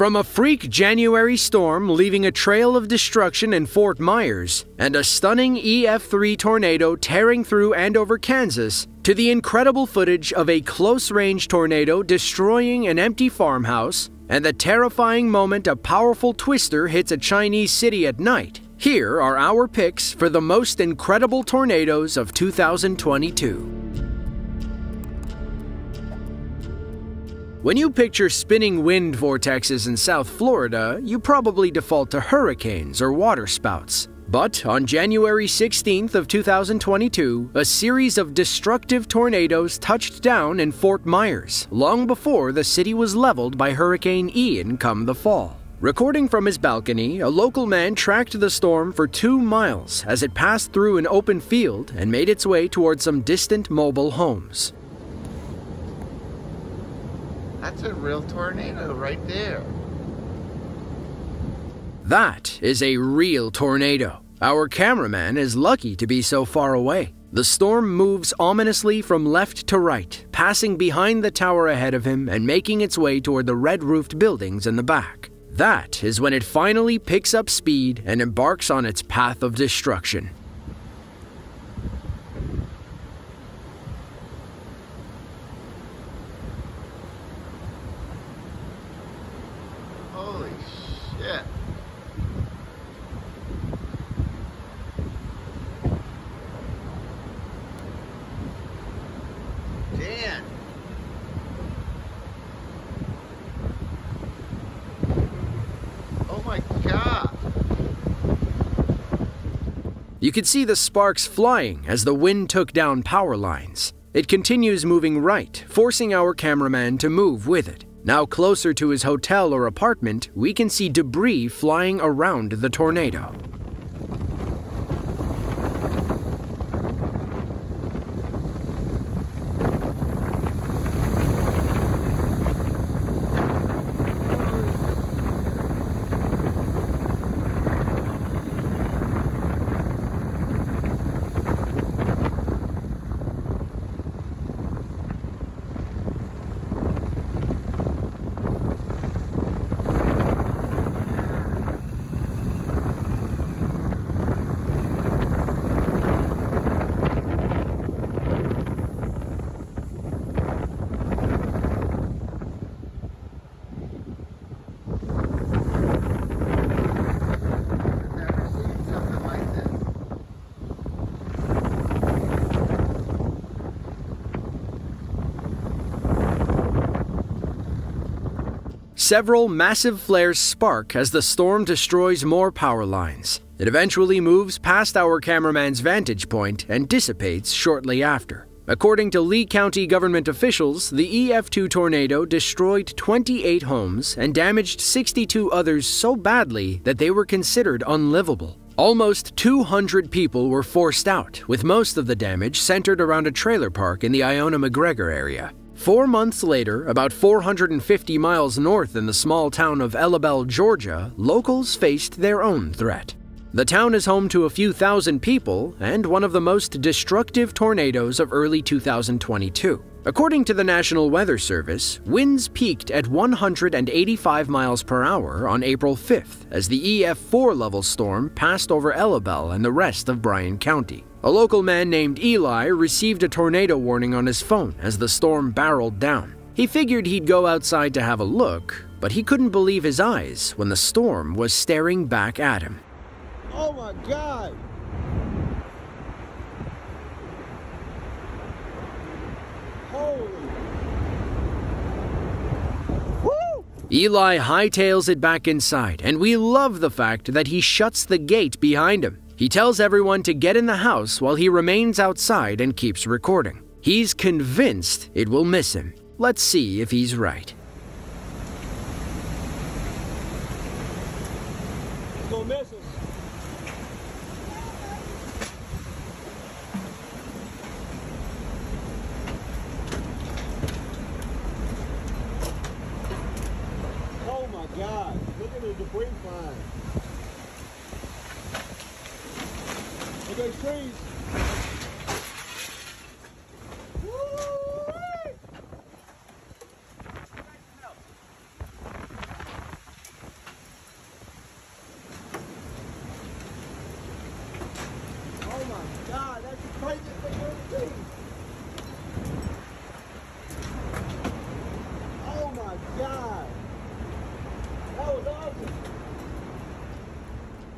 From a freak January storm leaving a trail of destruction in Fort Myers, and a stunning EF3 tornado tearing through Andover, Kansas, to the incredible footage of a close range tornado destroying an empty farmhouse, and the terrifying moment a powerful twister hits a Chinese city at night, here are our picks for the most incredible tornadoes of 2022. When you picture spinning wind vortexes in South Florida, you probably default to hurricanes or waterspouts. But on January 16th of 2022, a series of destructive tornadoes touched down in Fort Myers, long before the city was leveled by Hurricane Ian come the fall. Recording from his balcony, a local man tracked the storm for two miles as it passed through an open field and made its way toward some distant mobile homes. That's a real tornado right there. That is a real tornado. Our cameraman is lucky to be so far away. The storm moves ominously from left to right, passing behind the tower ahead of him and making its way toward the red roofed buildings in the back. That is when it finally picks up speed and embarks on its path of destruction. Holy shit. Dan. Oh my god. You could see the sparks flying as the wind took down power lines. It continues moving right, forcing our cameraman to move with it. Now closer to his hotel or apartment, we can see debris flying around the tornado. Several massive flares spark as the storm destroys more power lines. It eventually moves past our cameraman's vantage point and dissipates shortly after. According to Lee County government officials, the EF2 tornado destroyed 28 homes and damaged 62 others so badly that they were considered unlivable. Almost 200 people were forced out, with most of the damage centered around a trailer park in the Iona McGregor area. Four months later, about 450 miles north in the small town of Ellabelle, Georgia, locals faced their own threat. The town is home to a few thousand people and one of the most destructive tornadoes of early 2022. According to the National Weather Service, winds peaked at 185 miles per hour on April 5th as the EF4 level storm passed over Ellabelle and the rest of Bryan County. A local man named Eli received a tornado warning on his phone as the storm barreled down. He figured he'd go outside to have a look, but he couldn't believe his eyes when the storm was staring back at him. Oh my God! Holy! Eli hightails it back inside, and we love the fact that he shuts the gate behind him. He tells everyone to get in the house while he remains outside and keeps recording. He's convinced it will miss him. Let's see if he's right. It's gonna miss us. Oh my God! Look at the debris flying. Look at those trees. Woo-wee!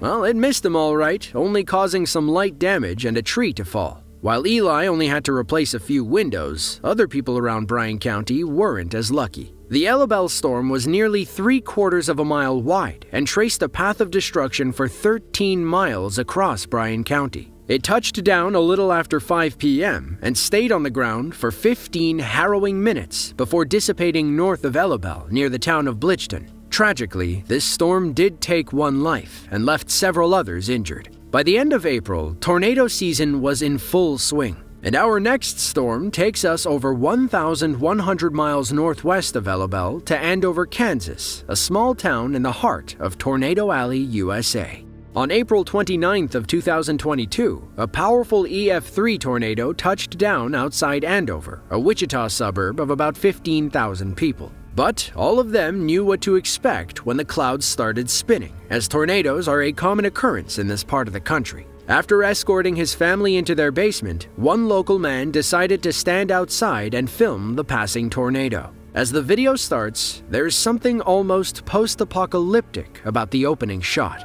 Well, it missed them all right, only causing some light damage and a tree to fall. While Eli only had to replace a few windows, other people around Bryan County weren't as lucky. The Ellabelle storm was nearly three quarters of a mile wide and traced a path of destruction for 13 miles across Bryan County. It touched down a little after 5 p.m. and stayed on the ground for 15 harrowing minutes before dissipating north of Ellabelle near the town of Blitchton. Tragically, this storm did take one life and left several others injured. By the end of April, tornado season was in full swing, and our next storm takes us over 1,100 miles northwest of Ellabelle to Andover, Kansas, a small town in the heart of Tornado Alley, USA. On April 29th of 2022, a powerful EF3 tornado touched down outside Andover, a Wichita suburb of about 15,000 people. But all of them knew what to expect when the clouds started spinning, as tornadoes are a common occurrence in this part of the country. After escorting his family into their basement, one local man decided to stand outside and film the passing tornado. As the video starts, there's something almost post apocalyptic about the opening shot.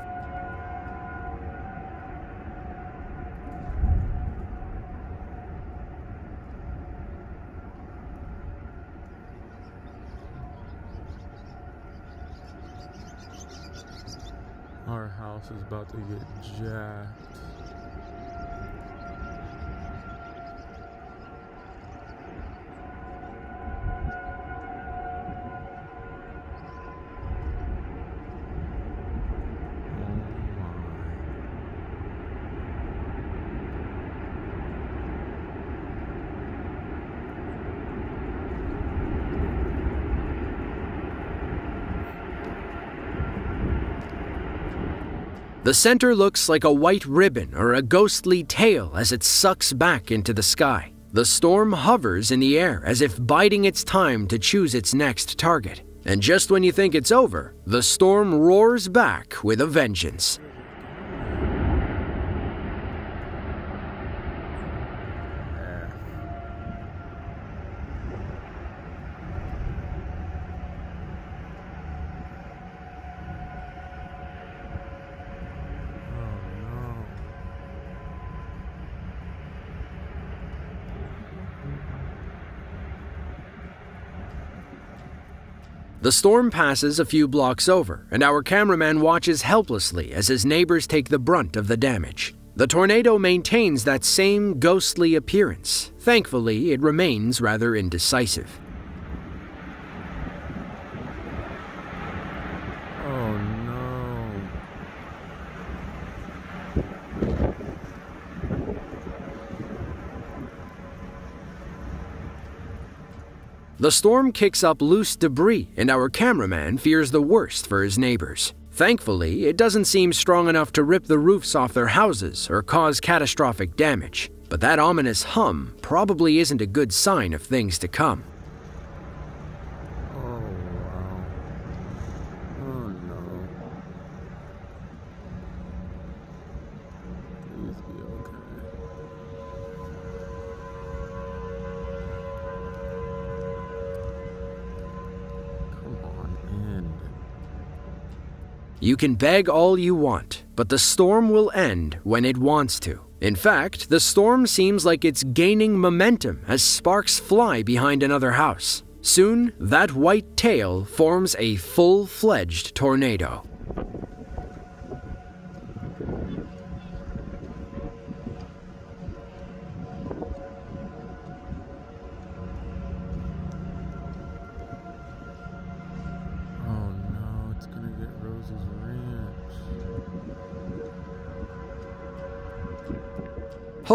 House is about to get jacked. Oh my. The center looks like a white ribbon or a ghostly tail as it sucks back into the sky. The storm hovers in the air as if biding its time to choose its next target. And just when you think it's over, the storm roars back with a vengeance. Yeah. Oh no. The storm passes a few blocks over, and our cameraman watches helplessly as his neighbors take the brunt of the damage. The tornado maintains that same ghostly appearance. Thankfully, it remains rather indecisive. The storm kicks up loose debris, and our cameraman fears the worst for his neighbors. Thankfully, it doesn't seem strong enough to rip the roofs off their houses or cause catastrophic damage. But that ominous hum probably isn't a good sign of things to come. You can beg all you want, but the storm will end when it wants to. In fact, the storm seems like it's gaining momentum as sparks fly behind another house. Soon, that white tail forms a full fledged tornado.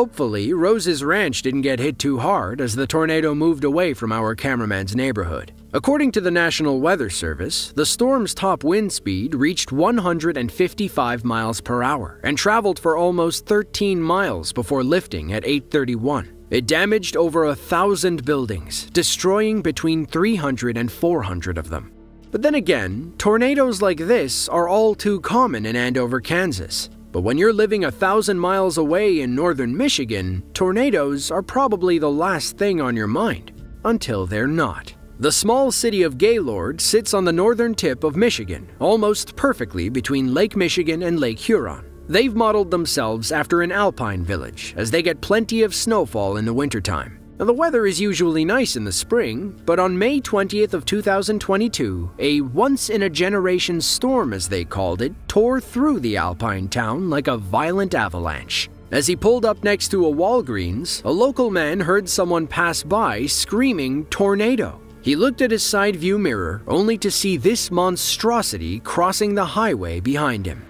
Hopefully, Rose's ranch didn't get hit too hard as the tornado moved away from our cameraman's neighborhood. According to the National Weather Service, the storm's top wind speed reached 155 miles per hour and traveled for almost 13 miles before lifting at 831. It damaged over a thousand buildings, destroying between 300 and 400 of them. But then again, tornadoes like this are all too common in Andover, Kansas. But when you're living a thousand miles away in northern Michigan, tornadoes are probably the last thing on your mind. Until they're not. The small city of Gaylord sits on the northern tip of Michigan, almost perfectly between Lake Michigan and Lake Huron. They've modeled themselves after an alpine village, as they get plenty of snowfall in the wintertime. Now, the weather is usually nice in the spring, but on May 20th of 2022, a once-in-a-generation storm, as they called it, tore through the alpine town like a violent avalanche. As he pulled up next to a Walgreens, a local man heard someone pass by screaming tornado. He looked at his side view mirror only to see this monstrosity crossing the highway behind him.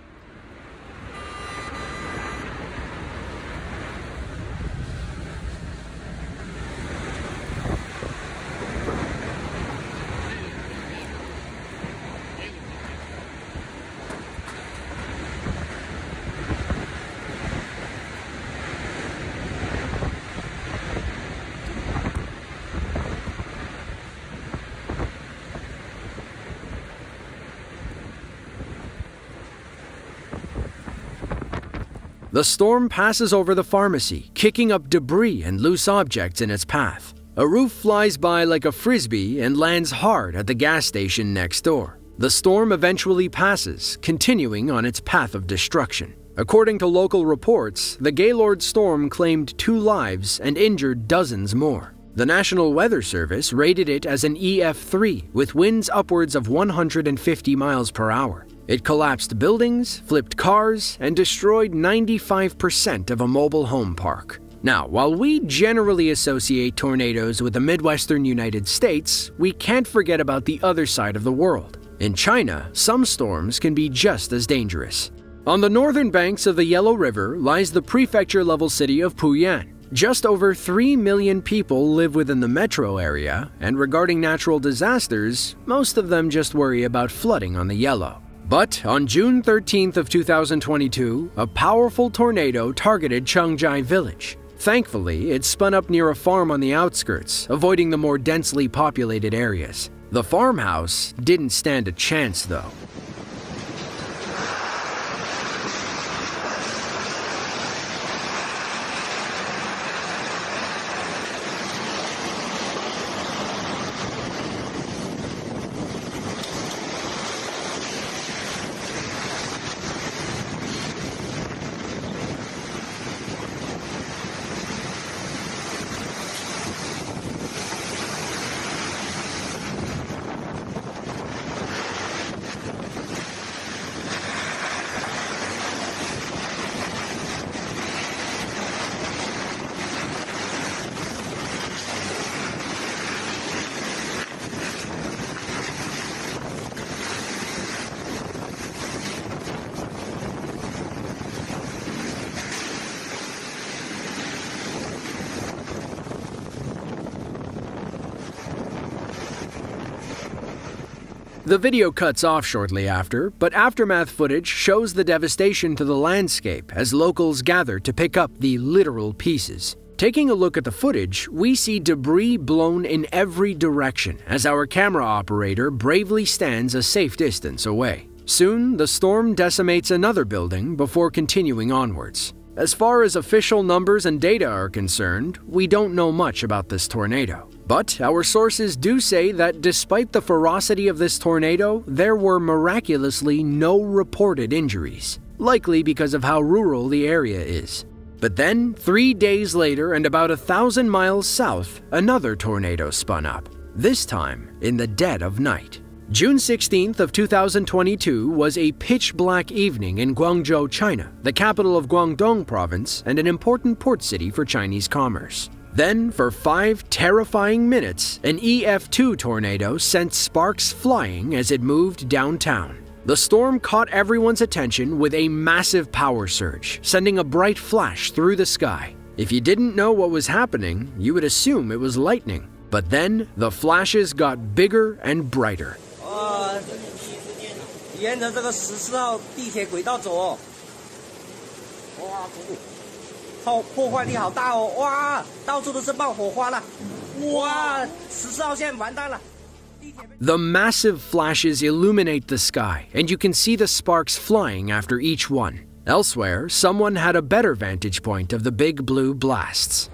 The storm passes over the pharmacy, kicking up debris and loose objects in its path. A roof flies by like a frisbee and lands hard at the gas station next door. The storm eventually passes, continuing on its path of destruction. According to local reports, the Gaylord storm claimed two lives and injured dozens more. The National Weather Service rated it as an EF3 with winds upwards of 150 miles per hour. It collapsed buildings, flipped cars, and destroyed 95% of a mobile home park. Now, while we generally associate tornadoes with the Midwestern United States, we can't forget about the other side of the world. In China, some storms can be just as dangerous. On the northern banks of the Yellow River lies the prefecture level city of Puyang. Just over 3 million people live within the metro area, and regarding natural disasters, most of them just worry about flooding on the Yellow. But on June 13th of 2022, a powerful tornado targeted Chengzhai village. Thankfully, it spun up near a farm on the outskirts, avoiding the more densely populated areas. The farmhouse didn't stand a chance though. The video cuts off shortly after, but aftermath footage shows the devastation to the landscape as locals gather to pick up the literal pieces. Taking a look at the footage, we see debris blown in every direction as our camera operator bravely stands a safe distance away. Soon, the storm decimates another building before continuing onwards. As far as official numbers and data are concerned, we don't know much about this tornado. But our sources do say that despite the ferocity of this tornado, there were miraculously no reported injuries, likely because of how rural the area is. But then, three days later and about a thousand miles south, another tornado spun up, this time in the dead of night. June 16th of 2022 was a pitch black evening in Guangzhou, China, the capital of Guangdong province and an important port city for Chinese commerce. Then, for five terrifying minutes, an EF2 tornado sent sparks flying as it moved downtown. The storm caught everyone's attention with a massive power surge, sending a bright flash through the sky. If you didn't know what was happening, you would assume it was lightning. But then, the flashes got bigger and brighter. 呃，沿着这个十四号地铁轨道走哦。哇， 好破坏力好大哦！哇，到处都是爆火花了！哇，十四号线完蛋了。 The massive flashes illuminate the sky, and you can see the sparks flying after each one. Elsewhere, someone had a better vantage point of the big blue blasts.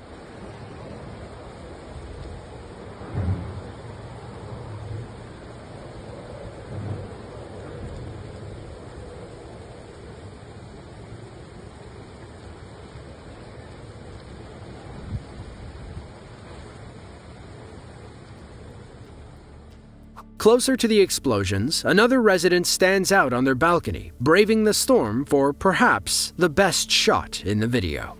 Closer to the explosions, another resident stands out on their balcony, braving the storm for perhaps the best shot in the video.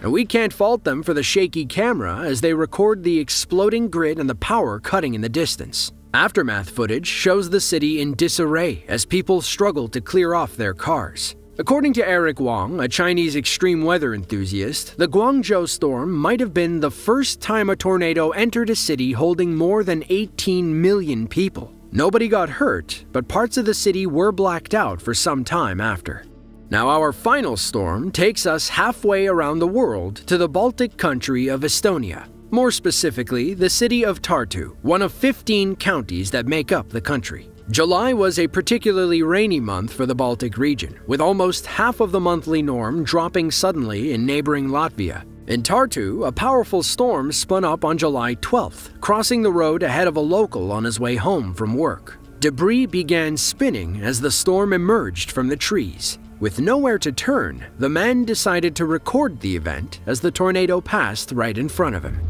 And we can't fault them for the shaky camera as they record the exploding grid and the power cutting in the distance. Aftermath footage shows the city in disarray as people struggle to clear off their cars. According to Eric Wong, a Chinese extreme weather enthusiast, the Guangzhou storm might have been the first time a tornado entered a city holding more than 18 million people. Nobody got hurt, but parts of the city were blacked out for some time after. Now, our final storm takes us halfway around the world to the Baltic country of Estonia. More specifically, the city of Tartu, one of 15 counties that make up the country. July was a particularly rainy month for the Baltic region, with almost half of the monthly norm dropping suddenly in neighboring Latvia. In Tartu, a powerful storm spun up on July 12th, crossing the road ahead of a local on his way home from work. Debris began spinning as the storm emerged from the trees. With nowhere to turn, the man decided to record the event as the tornado passed right in front of him.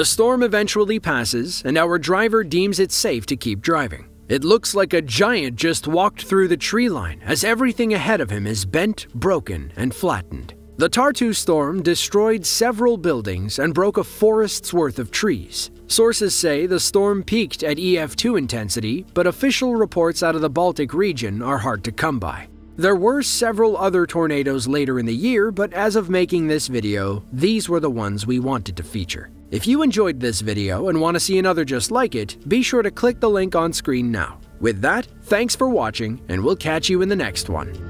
The storm eventually passes, and our driver deems it safe to keep driving. It looks like a giant just walked through the tree line, as everything ahead of him is bent, broken, and flattened. The Tartu storm destroyed several buildings and broke a forest's worth of trees. Sources say the storm peaked at EF2 intensity, but official reports out of the Baltic region are hard to come by. There were several other tornadoes later in the year, but as of making this video, these were the ones we wanted to feature. If you enjoyed this video and want to see another just like it, be sure to click the link on screen now. With that, thanks for watching, and we'll catch you in the next one.